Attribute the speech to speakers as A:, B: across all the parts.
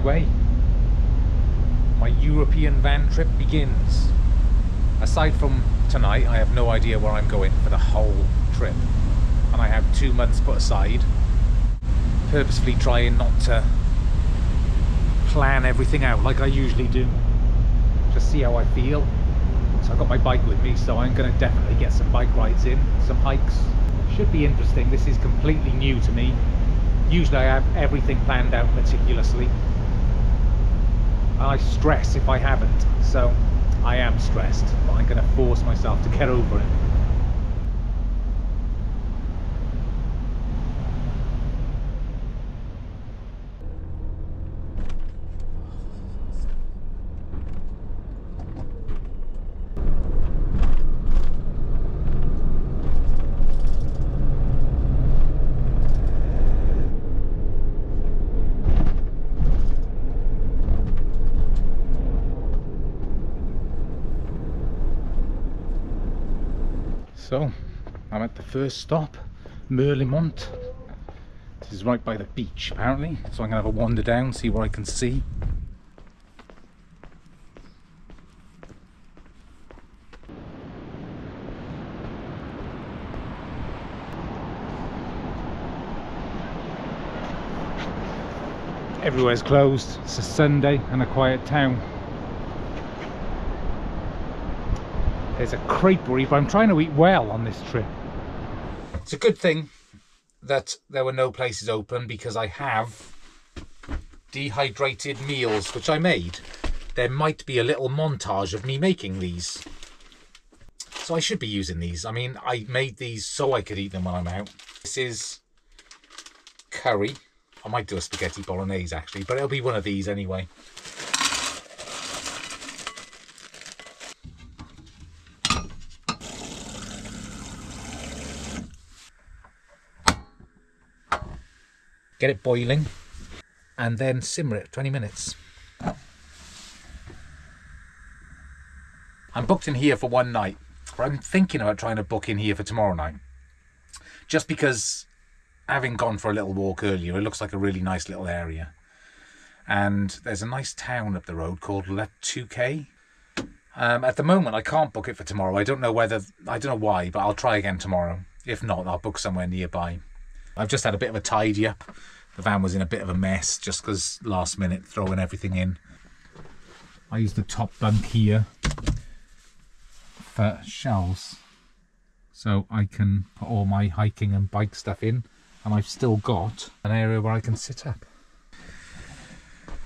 A: way. My European van trip begins. Aside from tonight, I have no idea where I'm going for the whole trip. And I have two months put aside. Purposefully trying not to plan everything out like I usually do. Just see how I feel. So I've got my bike with me, so I'm going to definitely get some bike rides in, some hikes. Should be interesting. This is completely new to me. Usually I have everything planned out meticulously. I stress if I haven't, so I am stressed, but I'm going to force myself to get over it. So, I'm at the first stop, Merlimont. This is right by the beach, apparently. So I'm going to have a wander down, see what I can see. Everywhere's closed. It's a Sunday and a quiet town. There's a creperie, but I'm trying to eat well on this trip. It's a good thing that there were no places open because I have dehydrated meals which I made. There might be a little montage of me making these. So I should be using these. I mean, I made these so I could eat them when I'm out. This is curry. I might do a spaghetti bolognese actually, but it'll be one of these anyway. Get it boiling and then simmer it 20 minutes. I'm booked in here for one night, I'm thinking about trying to book in here for tomorrow night. Just because having gone for a little walk earlier, it looks like a really nice little area. And there's a nice town up the road called Le Touquet. Um, at the moment, I can't book it for tomorrow. I don't know whether, I don't know why, but I'll try again tomorrow. If not, I'll book somewhere nearby. I've just had a bit of a tidy up. The van was in a bit of a mess just because last minute throwing everything in. I use the top bunk here for shelves so I can put all my hiking and bike stuff in and I've still got an area where I can sit up.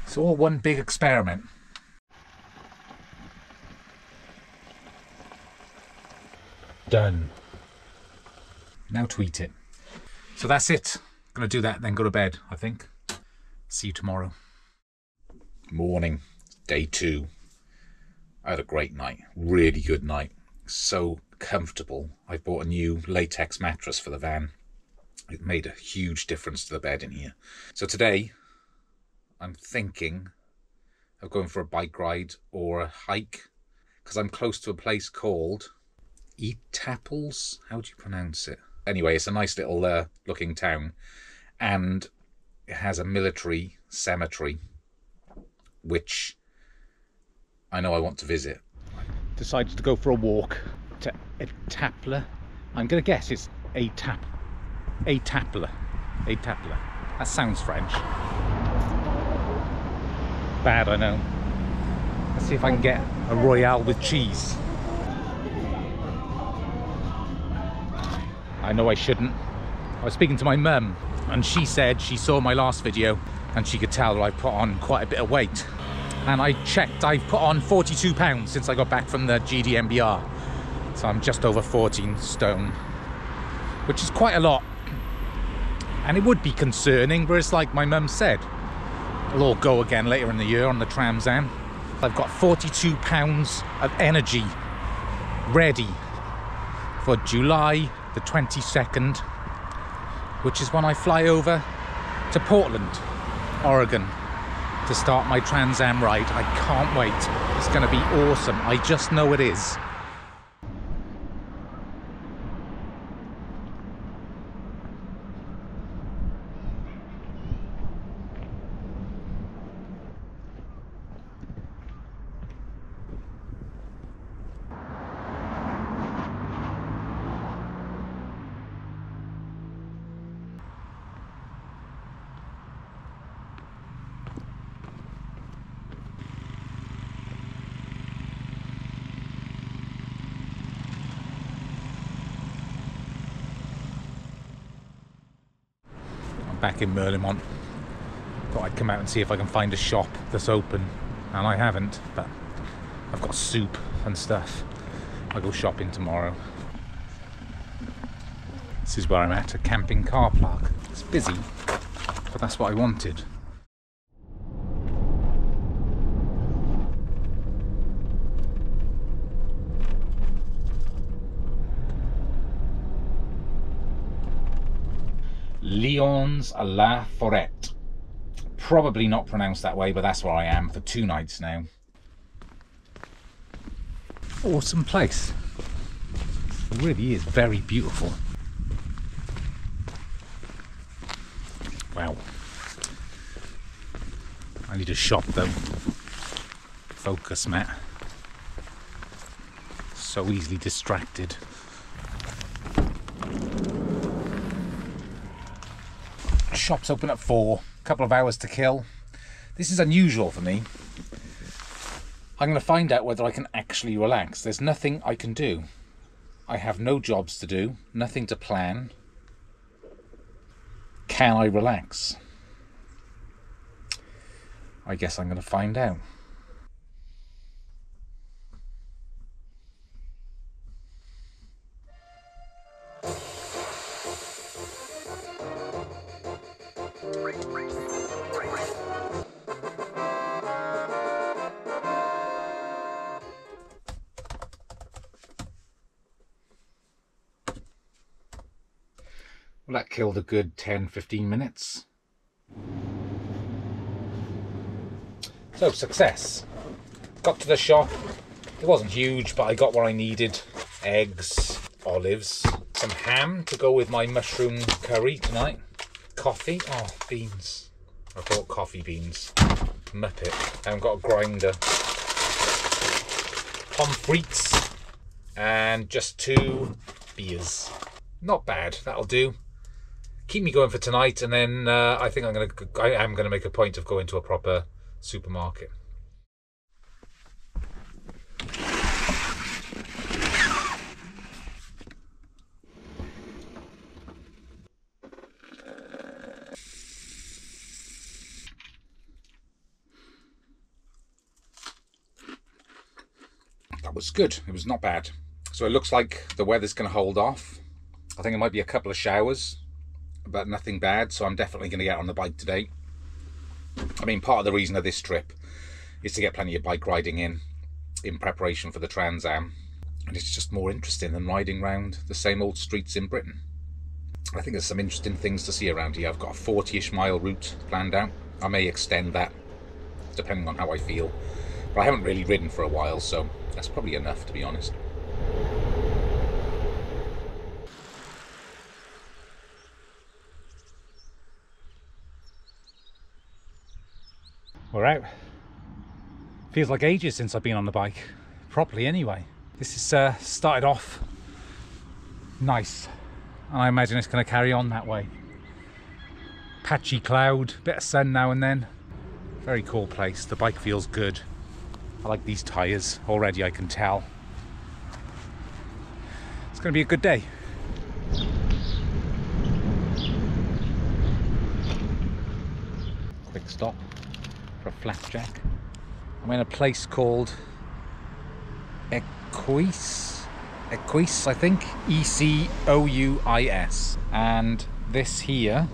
A: It's all one big experiment. Done. Now tweet it. So that's it. Gonna do that, then go to bed, I think. See you tomorrow. Morning, day two. I had a great night, really good night. So comfortable. I bought a new latex mattress for the van. It made a huge difference to the bed in here. So today, I'm thinking of going for a bike ride or a hike because I'm close to a place called Etaples. How do you pronounce it? Anyway, it's a nice little uh, looking town and it has a military cemetery which I know I want to visit. Decided to go for a walk to Etaples. I'm going to guess it's Etap Etaples. Etaples. That sounds French. Bad, I know. Let's see if I can get a Royale with cheese. I know I shouldn't. I was speaking to my mum and she said she saw my last video and she could tell I put on quite a bit of weight. And I checked, I've put on 42 pounds since I got back from the GDMBR. So I'm just over 14 stone, which is quite a lot. And it would be concerning, but it's like my mum said, it'll all go again later in the year on the Trans Am. I've got 42 pounds of energy ready for July the 22nd, which is when I fly over to Portland, Oregon to start my Trans Am ride. I can't wait. It's going to be awesome. I just know it is. Back in Merlimont. Thought I'd come out and see if I can find a shop that's open. And I haven't, but I've got soup and stuff. I'll go shopping tomorrow. This is where I'm at, a camping car park. It's busy, but that's what I wanted. La Forêt. Probably not pronounced that way, but that's where I am for two nights now. Awesome place. It really is very beautiful. Wow. I need to shop though. Focus, Matt. So easily distracted. Shops open at four, a couple of hours to kill. This is unusual for me. I'm going to find out whether I can actually relax. There's nothing I can do. I have no jobs to do, nothing to plan. Can I relax? I guess I'm going to find out. Well, that killed a good 10 15 minutes. So, success. Got to the shop. It wasn't huge, but I got what I needed eggs, olives, some ham to go with my mushroom curry tonight, coffee. Oh, beans. I bought coffee beans. Muppet. I haven't got a grinder. Pommes frites and just two beers. Not bad. That'll do keep me going for tonight, and then uh, I think I'm gonna I am gonna make a point of going to a proper supermarket. That was good. It was not bad. So it looks like the weather's going to hold off. I think it might be a couple of showers but nothing bad. So I'm definitely going to get on the bike today. I mean, part of the reason of this trip is to get plenty of bike riding in, in preparation for the Trans Am. And it's just more interesting than riding around the same old streets in Britain. I think there's some interesting things to see around here. I've got a 40-ish mile route planned out. I may extend that, depending on how I feel. But I haven't really ridden for a while, so that's probably enough, to be honest. We're out. Feels like ages since I've been on the bike, properly anyway. This has uh, started off nice, and I imagine it's going to carry on that way. Patchy cloud, bit of sun now and then. Very cool place. The bike feels good. I like these tyres already, I can tell. It's going to be a good day. Quick stop for a flapjack. I'm in a place called Ecois, Ecois, I think, E-C-O-U-I-S. And this here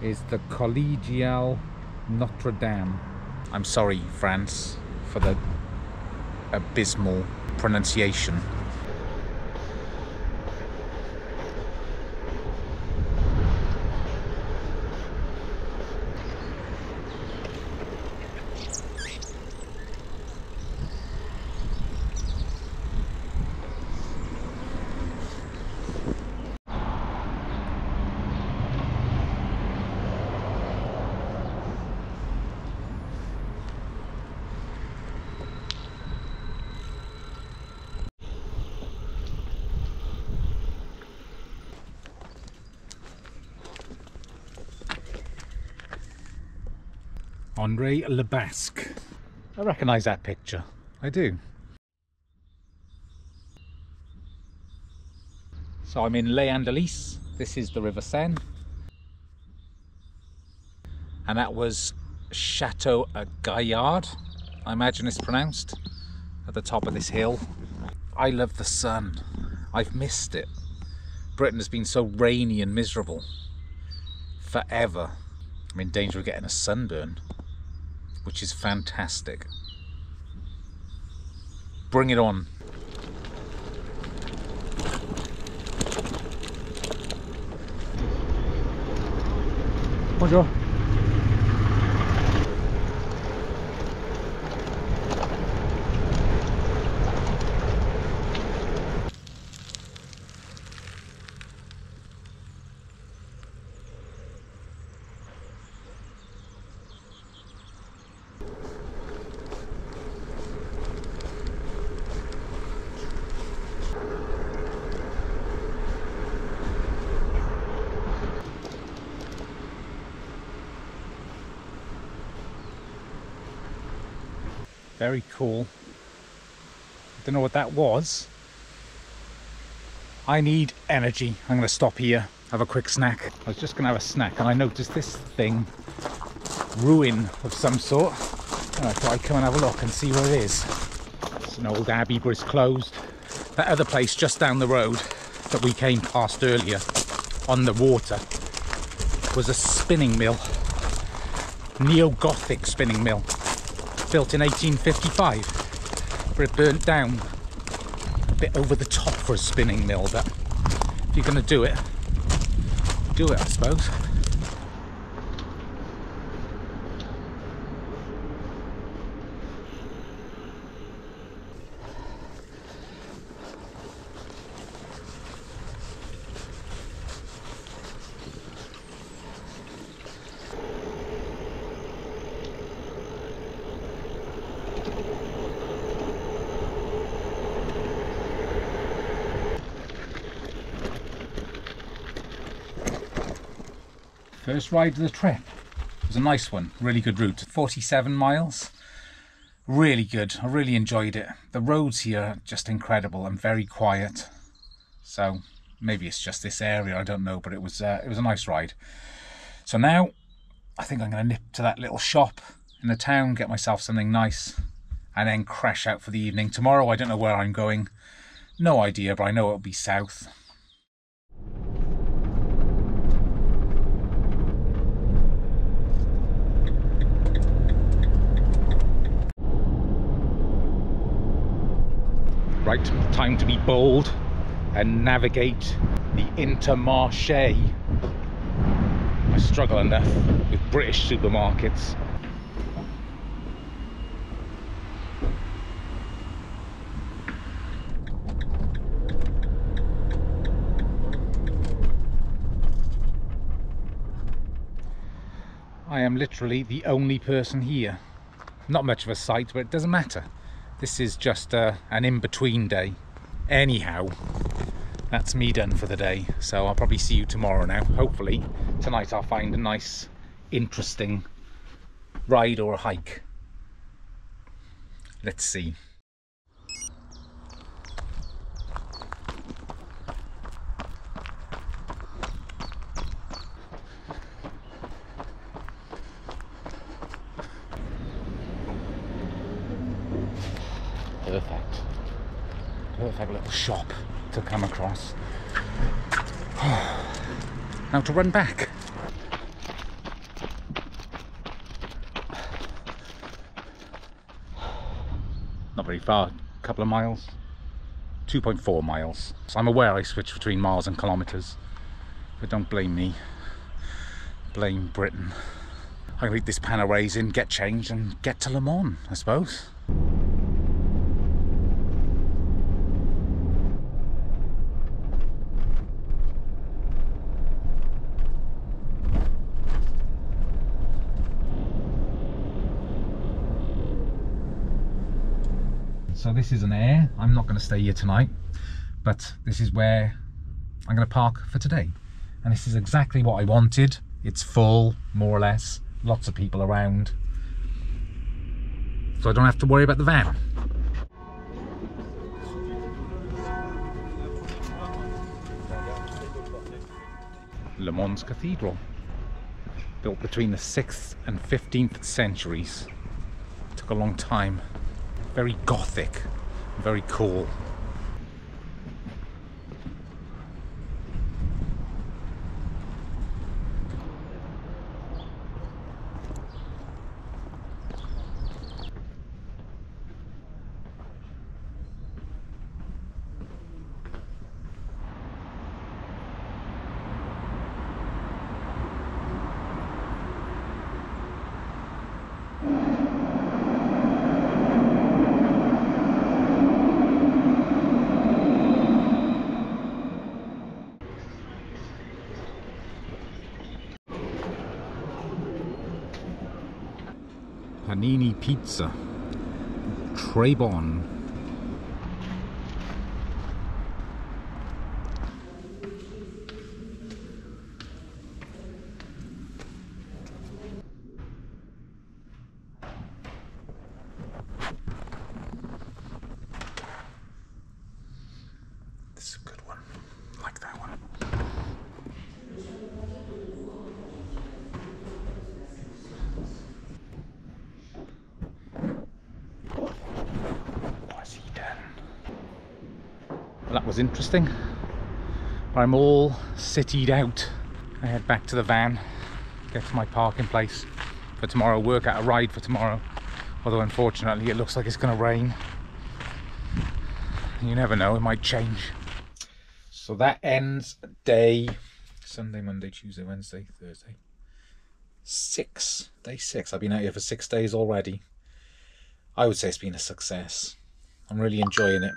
A: is the Collegial Notre Dame. I'm sorry, France, for the abysmal pronunciation. Andre Le Basque. I recognise that picture. I do. So I'm in Les Andelys. This is the River Seine. and that was Chateau Gaillard, I imagine it's pronounced, at the top of this hill. I love the sun. I've missed it. Britain has been so rainy and miserable forever. I'm in danger of getting a sunburn, which is fantastic. Bring it on.
B: Bonjour.
A: Very cool. Don't know what that was. I need energy. I'm going to stop here, have a quick snack. I was just going to have a snack and I noticed this thing, ruin of some sort. And I thought I'd come and have a look and see what it is. It's an old abbey, but it's closed. That other place just down the road that we came past earlier on the water was a spinning mill. Neo-Gothic spinning mill built in 1855 but it burnt down. A bit over the top for a spinning mill but if you're going to do it do it I suppose First ride of the trip. It was a nice one, really good route. 47 miles. Really good. I really enjoyed it. The roads here are just incredible and very quiet. So maybe it's just this area, I don't know, but it was uh, it was a nice ride. So now I think I'm going to nip to that little shop in the town, get myself something nice and then crash out for the evening. Tomorrow I don't know where I'm going. No idea, but I know it'll be south. Right, time to be bold and navigate the Intermarché. I struggle enough with British supermarkets. I am literally the only person here. Not much of a sight, but it doesn't matter. This is just an in-between day. Anyhow, that's me done for the day. So I'll probably see you tomorrow now. Hopefully, tonight I'll find a nice, interesting ride or a hike. Let's see. Perfect. Perfect little shop to come across. now to run back. Not very far, a couple of miles. 2.4 miles. So I'm aware I switch between miles and kilometres. But don't blame me. Blame Britain. I can eat this pan of raisin, get changed and get to Le Mans, I suppose. This is an aire. I'm not going to stay here tonight, but this is where I'm going to park for today. And this is exactly what I wanted. It's full, more or less. Lots of people around. So I don't have to worry about the van. Le Mans Cathedral. built between the 6th and 15th centuries. took a long time. Very gothic, very cool. Trebon. This is a good one. I like that one. What's he done? Well, interesting. I'm all citied out. I head back to the van, get to my parking place for tomorrow, work out a ride for tomorrow. Although unfortunately it looks like it's gonna rain. You never know, it might change. So that ends day Sunday, Monday, Tuesday, Wednesday, Thursday. Six. Day six. I've been out here for six days already. I would say it's been a success. I'm really enjoying it.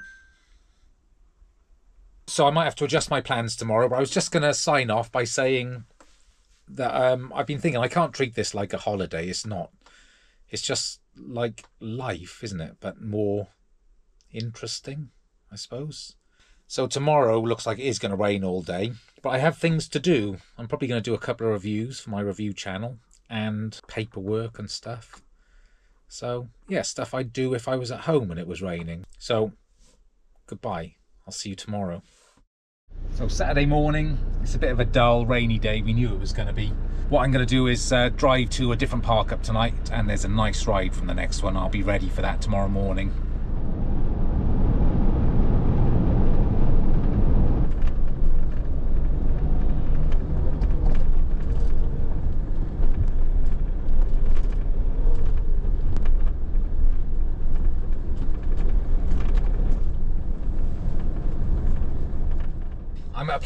A: So I might have to adjust my plans tomorrow, but I was just going to sign off by saying that um, I've been thinking I can't treat this like a holiday. It's not. It's just like life, isn't it? But more interesting, I suppose. So tomorrow looks like it is going to rain all day, but I have things to do. I'm probably going to do a couple of reviews for my review channel and paperwork and stuff. So, yeah, stuff I'd do if I was at home and it was raining. So, goodbye. I'll see you tomorrow. So, Saturday morning, it's a bit of a dull, rainy day. We knew it was going to be. What I'm going to do is uh, drive to a different park up tonight, and there's a nice ride from the next one. I'll be ready for that tomorrow morning.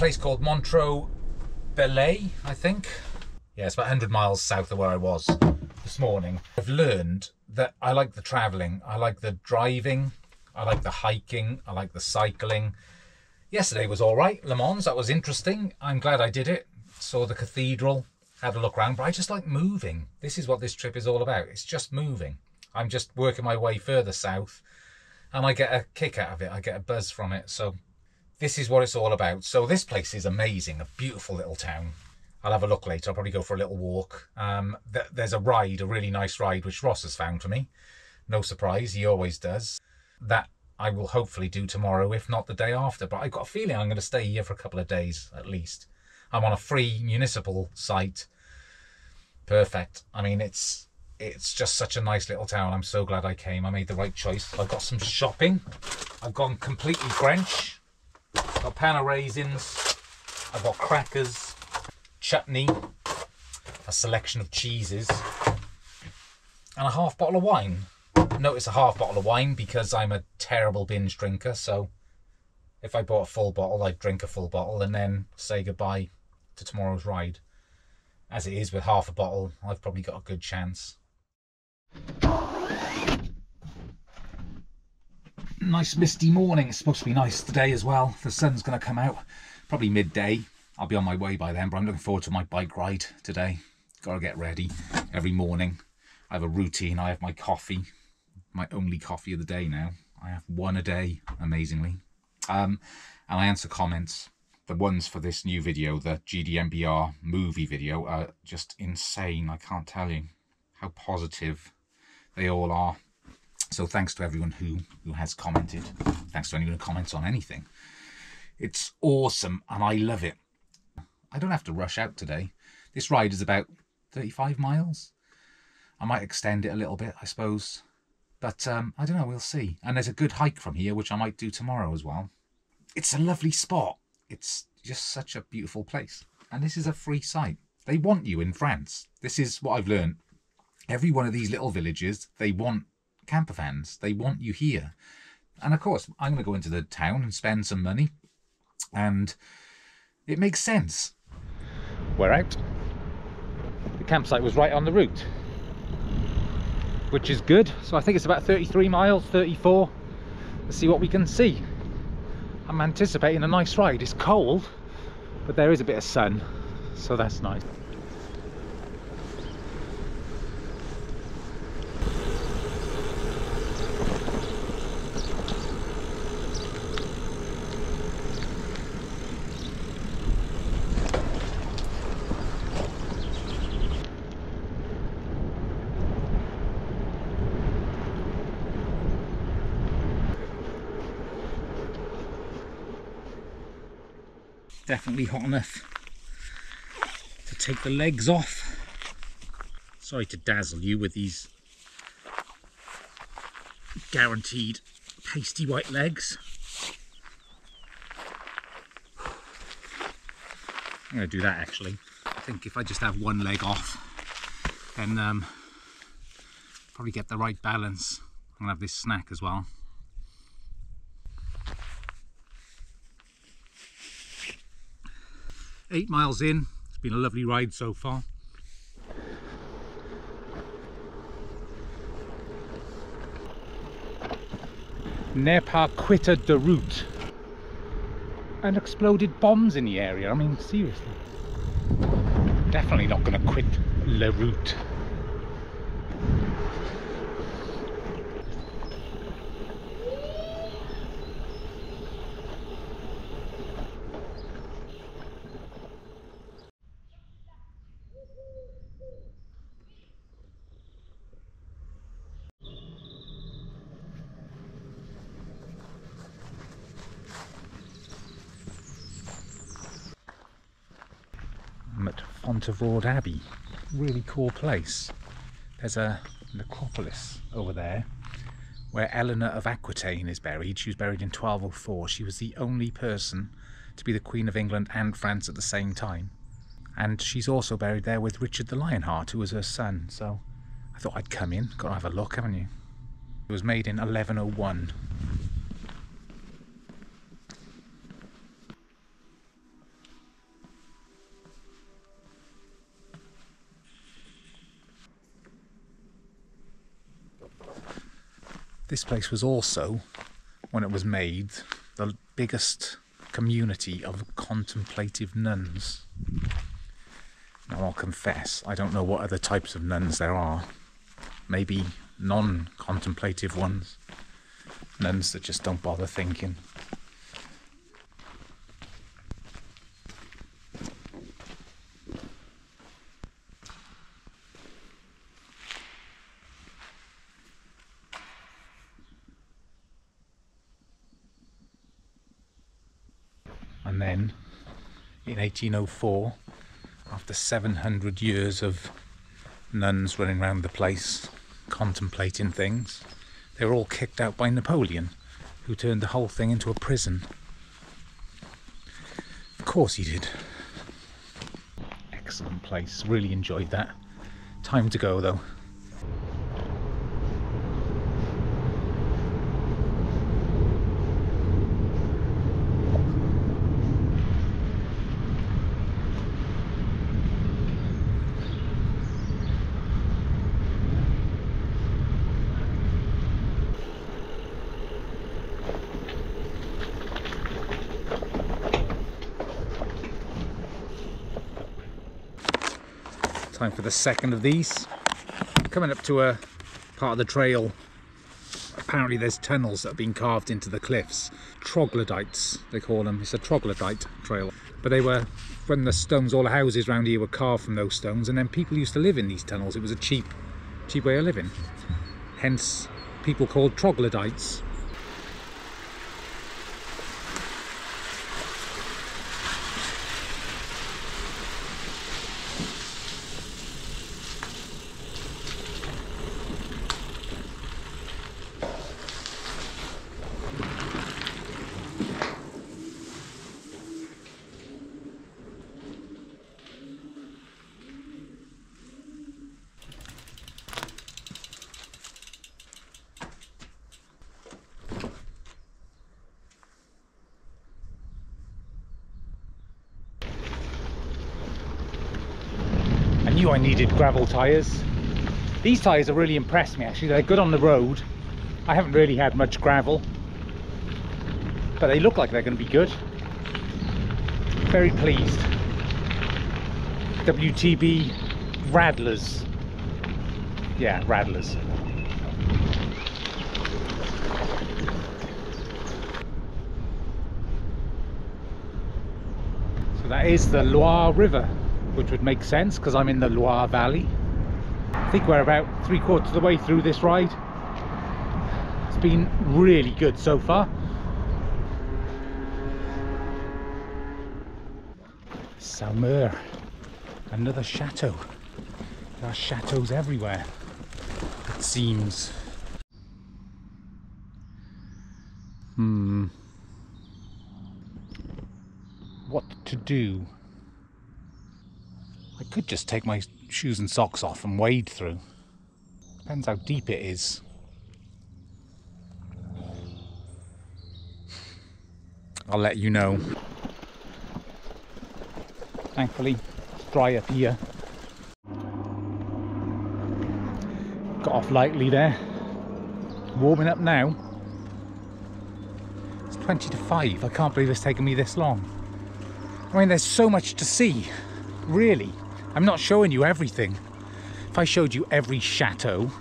A: Place called Montreux Belay, I think. Yeah, it's about 100 miles south of where I was this morning. I've learned that I like the travelling, I like the driving, I like the hiking, I like the cycling. Yesterday was all right, Le Mans, that was interesting. I'm glad I did it. Saw the cathedral, had a look around, but I just like moving. This is what this trip is all about. It's just moving. I'm just working my way further south and I get a kick out of it. I get a buzz from it. So this is what it's all about. So this place is amazing, a beautiful little town. I'll have a look later. I'll probably go for a little walk. Um, th there's a ride, a really nice ride, which Ross has found for me. No surprise, he always does. That I will hopefully do tomorrow, if not the day after. But I've got a feeling I'm going to stay here for a couple of days at least. I'm on a free municipal site. Perfect. I mean, it's it's just such a nice little town. I'm so glad I came. I made the right choice. I've got some shopping. I've gone completely French. I've got pan of raisins. I've got crackers, chutney, a selection of cheeses, and a half bottle of wine. Notice a half bottle of wine because I'm a terrible binge drinker. So if I bought a full bottle, I'd drink a full bottle and then say goodbye to tomorrow's ride. As it is with half a bottle, I've probably got a good chance. Nice misty morning. It's supposed to be nice today as well. The sun's going to come out probably midday. I'll be on my way by then, but I'm looking forward to my bike ride today. Got to get ready every morning. I have a routine. I have my coffee, my only coffee of the day now. I have one a day, amazingly. Um, and I answer comments. The ones for this new video, the GDMBR movie video, are just insane. I can't tell you how positive they all are. So thanks to everyone who, who has commented. Thanks to anyone who comments on anything. It's awesome and I love it. I don't have to rush out today. This ride is about 35 miles. I might extend it a little bit, I suppose. But um, I don't know, we'll see. And there's a good hike from here, which I might do tomorrow as well. It's a lovely spot. It's just such a beautiful place. And this is a free site. They want you in France. This is what I've learned. Every one of these little villages, they want camper vans. They want you here. And of course, I'm going to go into the town and spend some money. And it makes sense. We're out. The campsite was right on the route, which is good. So I think it's about 33 miles, 34. Let's see what we can see. I'm anticipating a nice ride. It's cold, but there is a bit of sun, so that's nice. Definitely hot enough to take the legs off. Sorry to dazzle you with these guaranteed pasty white legs. I'm going to do that actually. I think if I just have one leg off, then um, probably get the right balance. To have this snack as well. Eight miles in. It's been a lovely ride so far. N'ai pas quitté de route. And exploded bombs in the area. I mean, seriously. Definitely not going to quit la route. Fontevraud Abbey. Really cool place. There's a necropolis over there where Eleanor of Aquitaine is buried. She was buried in 1204. She was the only person to be the Queen of England and France at the same time. And she's also buried there with Richard the Lionheart, who was her son. So I thought I'd come in. Got to have a look, haven't you? It was made in 1101 This place was also, when it was made, the biggest community of contemplative nuns. Now I'll confess, I don't know what other types of nuns there are. Maybe non-contemplative ones. Nuns that just don't bother thinking. And then in 1804, after 700 years of nuns running around the place contemplating things, they were all kicked out by Napoleon, who turned the whole thing into a prison. Of course he did. Excellent place, really enjoyed that. Time to go though. Time for the second of these. Coming up to a part of the trail. Apparently there's tunnels that have been carved into the cliffs. Troglodytes, they call them. It's a troglodyte trail. But they were, when the stones, all the houses around here were carved from those stones, and then people used to live in these tunnels. It was a cheap, cheap way of living. Hence, people called troglodytes. Knew I needed gravel tyres. These tyres have really impressed me actually. They're good on the road. I haven't really had much gravel. But they look like they're going to be good. Very pleased. WTB Raddlers. Yeah, Raddlers. So that is the Loire River, which would make sense because I'm in the Loire Valley. I think we're about three quarters of the way through this ride. It's been really good so far. Saumur, another chateau. There are chateaux everywhere, it seems. Hmm. What to do? I could just take my shoes and socks off and wade through. Depends how deep it is. I'll let you know. Thankfully, it's dry up here. Got off lightly there. Warming up now. It's 20 to 5. I can't believe it's taken me this long. I mean, there's so much to see, really. I'm not showing you everything. If I showed you every chateau,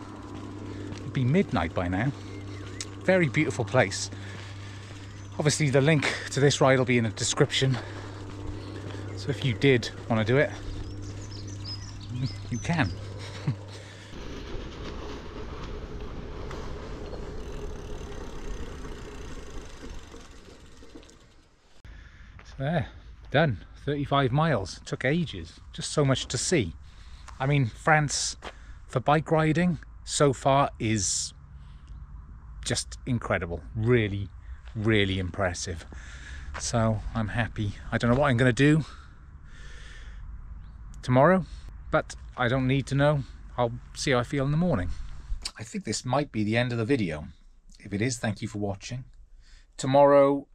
A: it'd be midnight by now. Very beautiful place. Obviously, the link to this ride will be in the description. So if you did want to do it, you can. so there, done. 35 miles. Took ages. Just so much to see. I mean, France for bike riding so far is just incredible. Really, really impressive. So I'm happy. I don't know what I'm going to do tomorrow, but I don't need to know. I'll see how I feel in the morning. I think this might be the end of the video. If it is, thank you for watching. Tomorrow,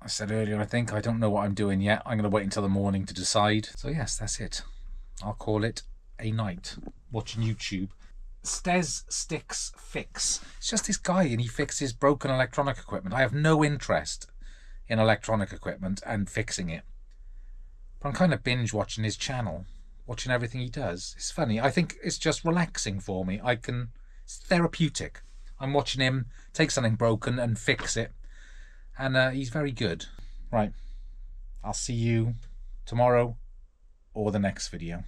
A: I said earlier, I think, I don't know what I'm doing yet. I'm going to wait until the morning to decide. So yes, that's it. I'll call it a night watching YouTube. Stes Sticks Fix. It's just this guy and he fixes broken electronic equipment. I have no interest in electronic equipment and fixing it. But I'm kind of binge watching his channel, watching everything he does. It's funny. I think it's just relaxing for me. I can, it's therapeutic. I'm watching him take something broken and fix it. And uh, he's very good. Right. I'll see you tomorrow or the next video.